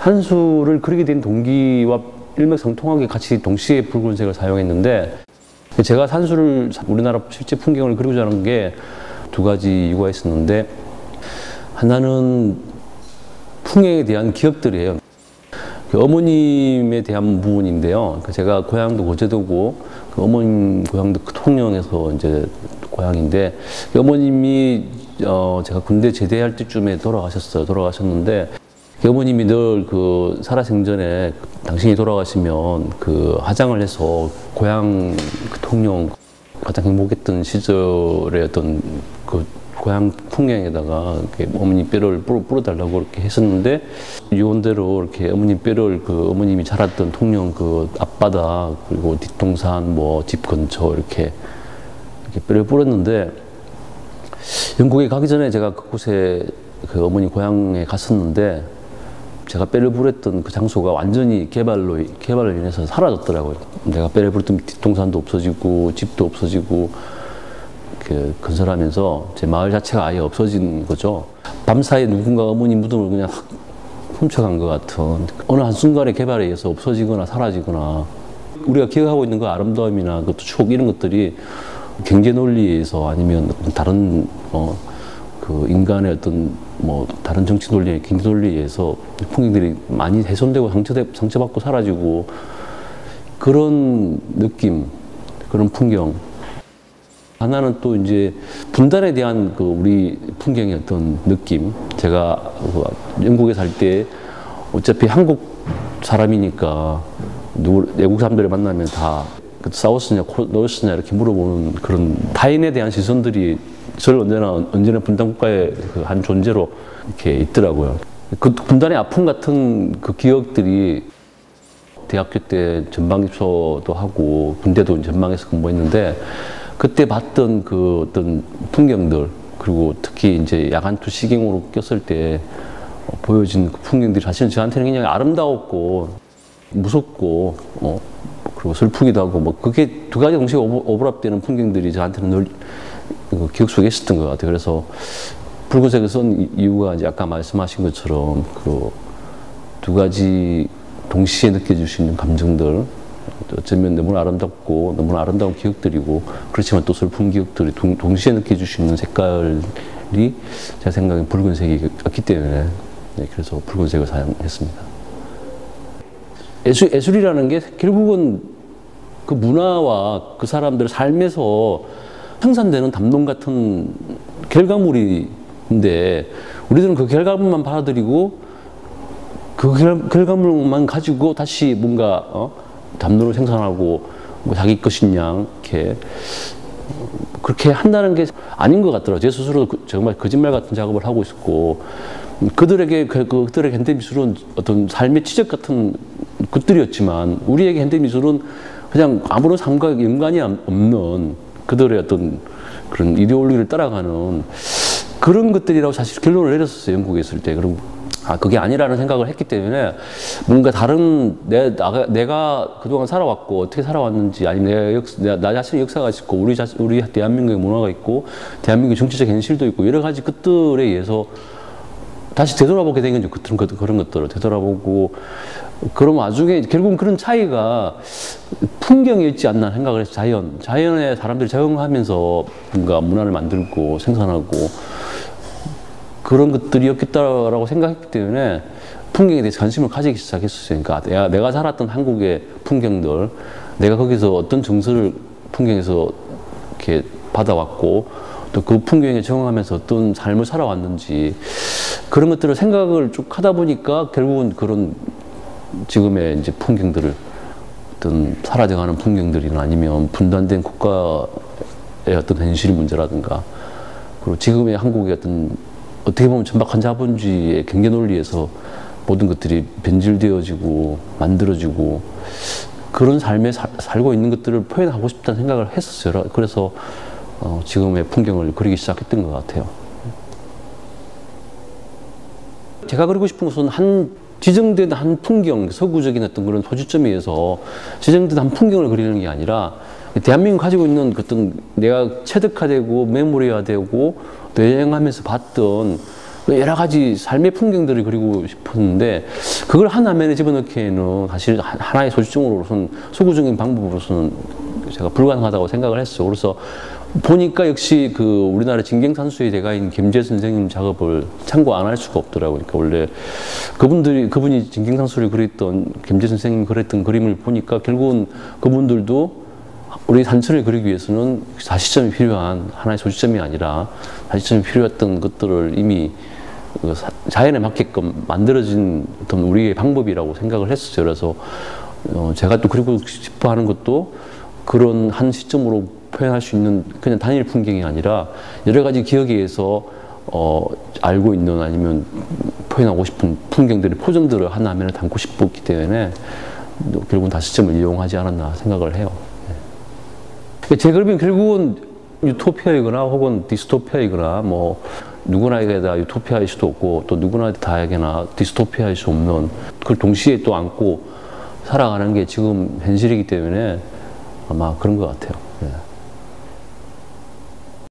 산수를 그리게 된 동기와 일맥상통하게 같이 동시에 붉은색을 사용했는데 제가 산수를 우리나라 실제 풍경을 그리고자 게두 가지 이유가 있었는데 하나는 풍경에 대한 기억들이에요. 그 어머님에 대한 부분인데요. 그 제가 고향도 고제도고 그 어머님 고향도 통영에서 이제 고향인데 그 어머님이 어 제가 군대 제대할 때쯤에 돌아가셨어요. 돌아가셨는데 그 어머님이 늘 그 살아생전에 당신이 돌아가시면 그 화장을 해서 고향 그 통영 가장 행복했던 시절의 어떤 그 고향 풍경에다가 어머니 뼈를 뿌려, 뿌려달라고 이렇게 했었는데 유언대로 이렇게 어머니 뼈를 그 어머님이 자랐던 통영 그 앞바다 그리고 뒷동산 뭐 집 근처 이렇게 이렇게 뼈를 뿌렸는데 영국에 가기 전에 제가 그곳에 그 어머니 고향에 갔었는데 제가 뼈를 부렸던 그 장소가 완전히 개발로 개발로 인해서 사라졌더라고요. 내가 뼈를 부렸던 뒷동산도 없어지고 집도 없어지고 그 건설하면서 제 마을 자체가 아예 없어진 거죠. 밤사이 누군가 어머니 무덤을 그냥 훔쳐간 것 같은 어느 한순간에 개발에 의해서 없어지거나 사라지거나 우리가 기억하고 있는 그 아름다움이나 그 추억 이런 것들이 경제 논리에 의해서 아니면 다른 어, 그 인간의 어떤 뭐 다른 정치 논리, 경제 논리에 의해서 풍경들이 많이 훼손되고 상처 상처받고 사라지고 그런 느낌, 그런 풍경 하나는 또 이제 분단에 대한 그 우리 풍경의 어떤 느낌. 제가 그 영국에 살 때 어차피 한국 사람이니까 누구 외국 사람들을 만나면 다 싸웠으냐, 노였으냐 이렇게 물어보는 그런 타인에 대한 시선들이 저를 언제나 언제나 분단 국가의 그 한 존재로 이렇게 있더라고요. 그 분단의 아픔 같은 그 기억들이 대학교 때 전방 입소도 하고 군대도 전방에서 근무했는데 그때 봤던 그 어떤 풍경들 그리고 특히 이제 야간 투시경으로 꼈을 때 보여진 그 풍경들이 사실은 저한테는 굉장히 아름다웠고 무섭고 어 그리고 슬프기도 하고 뭐 그게 두 가지 동시에 오버랩되는 풍경들이 저한테는 늘그 기억 속에 있었던 것 같아요. 그래서 붉은색을 쓴 이유가 이제 아까 말씀하신 것처럼 그 두 가지 동시에 느껴질 수 있는 감정들 어쩌면 너무 아름답고 너무 아름다운 기억들이고 그렇지만 또 슬픈 기억들이 동, 시에 느껴질 수 있는 색깔이 제 생각엔 붉은색이었기 때문에 네, 그래서 붉은색을 사용했습니다. 예술, 예술이라는 게 결국은 그 문화와 그 사람들의 삶에서 생산되는 담론 같은 결과물인데 우리들은 그 결과물만 받아들이고 그 결과물만 가지고 다시 뭔가 어? 담론을 생산하고 뭐 자기 것이냐 이렇게 그렇게 한다는 게 아닌 것 같더라고요. 제 스스로 그 정말 거짓말 같은 작업을 하고 있었고 그들에게 그, 그들의 현대 미술은 어떤 삶의 취적 같은 것들이었지만 우리에게 현대 미술은 그냥 아무런 삶과 연관이 없는 그들의 어떤 그런 이데올리를 따라가는 그런 것들이라고 사실 결론을 내렸었어요. 영국에 있을 때. 그럼 아, 그게 아니라는 생각을 했기 때문에 뭔가 다른 내, 나, 내가 그동안 살아왔고 어떻게 살아왔는지 아니면 내가 역, 내, 나 자신의 역사가 있고 우리 자, 우리 대한민국의 문화가 있고 대한민국의 정치적 현실도 있고 여러 가지 것들에 의해서 다시 되돌아보게 된 거죠. 그런, 것, 그런 것들을 되돌아보고 그럼 나중에 결국은 그런 차이가 풍경이었지 않나 생각을 해서 자연, 자연에 사람들이 적응하면서 뭔가 문화를 만들고 생산하고 그런 것들이었겠다라고 생각했기 때문에 풍경에 대해서 관심을 가지기 시작했었어요. 그러니까 내가, 내가 살았던 한국의 풍경들, 내가 거기서 어떤 정서를 풍경에서 이렇게 받아왔고, 또 그 풍경에 적응하면서 어떤 삶을 살아왔는지, 그런 것들을 생각을 쭉 하다 보니까 결국은 그런 지금의 이제 풍경들을 어떤 사라져가는 풍경들이나 아니면 분단된 국가의 어떤 현실 문제라든가, 그리고 지금의 한국의 어떤 어떻게 보면 천박한 자본주의의 경제 논리에서 모든 것들이 변질되어지고 만들어지고 그런 삶에 사, 살고 있는 것들을 표현하고 싶다는 생각을 했었어요. 그래서 어, 지금의 풍경을 그리기 시작했던 것 같아요. 제가 그리고 싶은 것은 한 지정된 한 풍경, 서구적인 어떤 그런 소지점에 의해서 지정된 한 풍경을 그리는 게 아니라 대한민국 가지고 있는 어떤 내가 체득화되고 메모리화되고 여행하면서 봤던 여러 가지 삶의 풍경들을 그리고 싶었는데 그걸 한 화면에 집어넣기에는 사실 하- 하나의 소지점으로서는 소구적인 방법으로서는 제가 불가능하다고 생각을 했어요. 그래서 보니까 역시 그 우리나라 진경산수의 대가인 김재 선생님 작업을 참고 안 할 수가 없더라고요. 그러니까 원래 그분들이 그분이 진경산수를 그렸던 김재 선생님 그렸던 그림을 보니까 결국은 그분들도 우리 산천을 그리기 위해서는 사시점이 필요한 하나의 소지점이 아니라 사시점이 필요했던 것들을 이미 그 사- 자연에 맞게끔 만들어진 어떤 우리의 방법이라고 생각을 했었어요. 그래서 어, 제가 또 그리고 싶어 하는 것도 그런 한 시점으로 표현할 수 있는 그냥 단일 풍경이 아니라 여러 가지 기억에서 어, 알고 있는 아니면 표현하고 싶은 풍경들의 포점들을 한 화면에 담고 싶었기 때문에 또 결국은 다시점을 이용하지 않았나 생각을 해요. 제 그림은 결국은 유토피아이거나 혹은 디스토피아이거나 뭐 누구나에게 다 유토피아일 수도 없고 또 누구나에게나 디스토피아일 수 없는 그걸 동시에 또 안고 살아가는 게 지금 현실이기 때문에 아마 그런 것 같아요. 예.